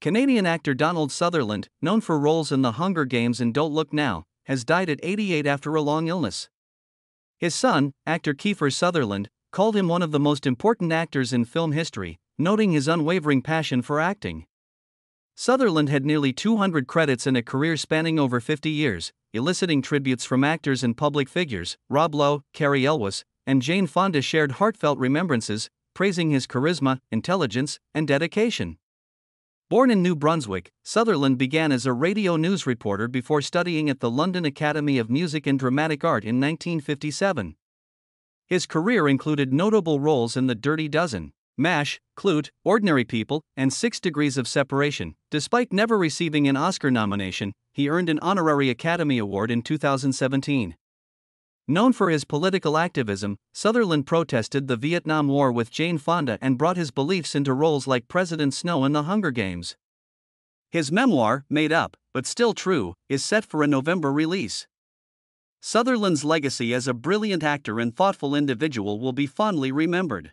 Canadian actor Donald Sutherland, known for roles in The Hunger Games and Don't Look Now, has died at 88 after a long illness. His son, actor Kiefer Sutherland, called him one of the most important actors in film history, noting his unwavering passion for acting. Sutherland had nearly 200 credits in a career spanning over 50 years, eliciting tributes from actors and public figures. Rob Lowe, Cary Elwes, and Jane Fonda shared heartfelt remembrances, praising his charisma, intelligence, and dedication. Born in New Brunswick, Sutherland began as a radio news reporter before studying at the London Academy of Music and Dramatic Art in 1957. His career included notable roles in The Dirty Dozen, MASH, Klute, Ordinary People, and Six Degrees of Separation. Despite never receiving an Oscar nomination, he earned an honorary Academy Award in 2017. Known for his political activism, Sutherland protested the Vietnam War with Jane Fonda and brought his beliefs into roles like President Snow in The Hunger Games. His memoir, Made Up, but Still True, is set for a November release. Sutherland's legacy as a brilliant actor and thoughtful individual will be fondly remembered.